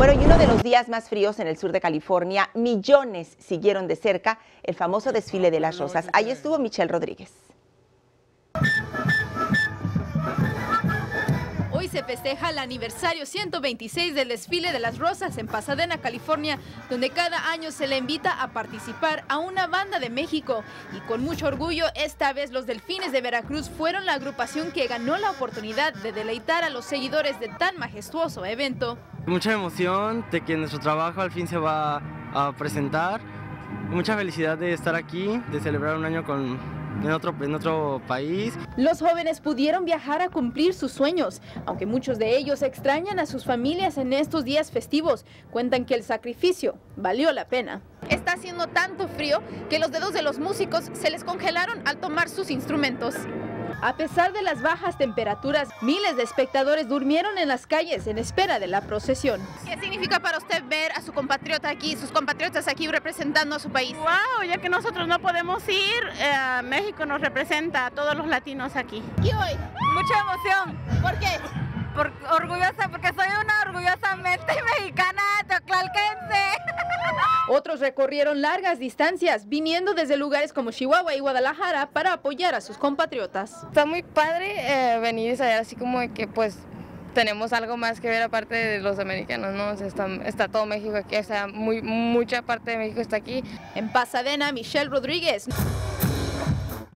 Bueno, y uno de los días más fríos en el sur de California, millones siguieron de cerca el famoso desfile de las rosas. Ahí estuvo Michelle Rodríguez. Se festeja el aniversario 126 del desfile de las rosas en Pasadena, California, donde cada año se le invita a participar a una banda de México. Y con mucho orgullo, esta vez los Delfines de Veracruz fueron la agrupación que ganó la oportunidad de deleitar a los seguidores de tan majestuoso evento. Mucha emoción de que nuestro trabajo al fin se va a presentar. Mucha felicidad de estar aquí, de celebrar un año con, en, otro, en otro país. Los jóvenes pudieron viajar a cumplir sus sueños, aunque muchos de ellos extrañan a sus familias en estos días festivos. Cuentan que el sacrificio valió la pena. Está haciendo tanto frío que los dedos de los músicos se les congelaron al tomar sus instrumentos. A pesar de las bajas temperaturas, miles de espectadores durmieron en las calles en espera de la procesión. ¿Qué significa para usted ver a su compatriota aquí, sus compatriotas aquí representando a su país? Wow, ya que nosotros no podemos ir, eh, México nos representa a todos los latinos aquí. ¿Y hoy? Mucha emoción. ¿Por qué? Por, orgullosa, porque soy una orgullosamente mexicana. Otros recorrieron largas distancias, viniendo desde lugares como Chihuahua y Guadalajara para apoyar a sus compatriotas. Está muy padre eh, venir y saber así como de que pues tenemos algo más que ver aparte de los americanos, ¿no? O sea, está, está, todo México aquí, o sea, muy, mucha parte de México está aquí. En Pasadena, Michelle Rodríguez.